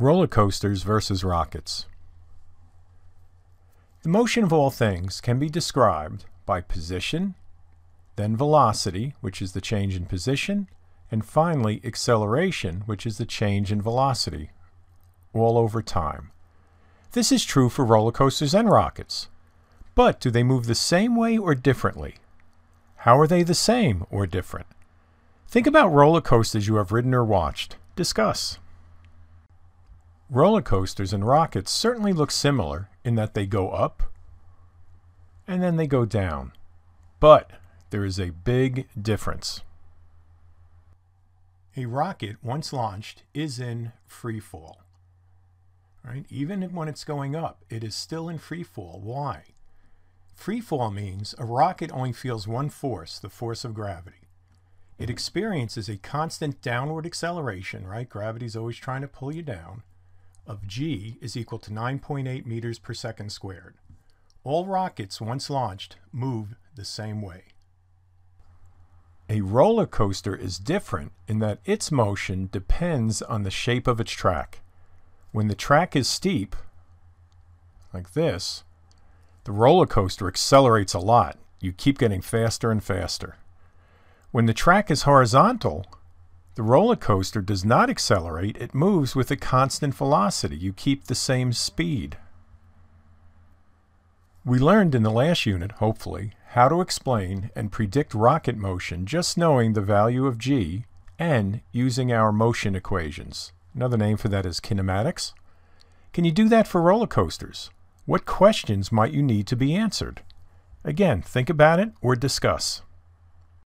Roller coasters versus rockets. The motion of all things can be described by position, then velocity, which is the change in position, and finally acceleration, which is the change in velocity, all over time. This is true for roller coasters and rockets. But do they move the same way or differently? How are they the same or different? Think about roller coasters you have ridden or watched. Discuss. Roller coasters and rockets certainly look similar in that they go up and then they go down. But there is a big difference. A rocket, once launched, is in free fall. Right? Even when it's going up, it is still in free fall. Why? Free fall means a rocket only feels one force, the force of gravity. It experiences a constant downward acceleration, right? Gravity's always trying to pull you down of g is equal to 9.8 meters per second squared. All rockets, once launched, move the same way. A roller coaster is different in that its motion depends on the shape of its track. When the track is steep, like this, the roller coaster accelerates a lot. You keep getting faster and faster. When the track is horizontal, the roller coaster does not accelerate, it moves with a constant velocity. You keep the same speed. We learned in the last unit, hopefully, how to explain and predict rocket motion just knowing the value of g and using our motion equations. Another name for that is kinematics. Can you do that for roller coasters? What questions might you need to be answered? Again, think about it or discuss.